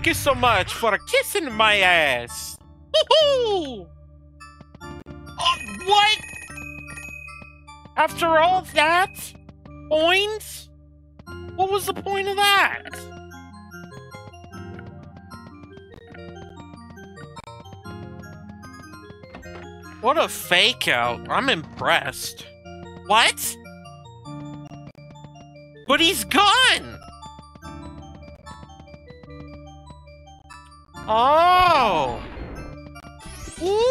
Thank you so much for kissing my ass. Woohoo! Oh, what? After all that? Points? What was the point of that? What a fake out. I'm impressed. What? But he's gone! Oh! Ooh!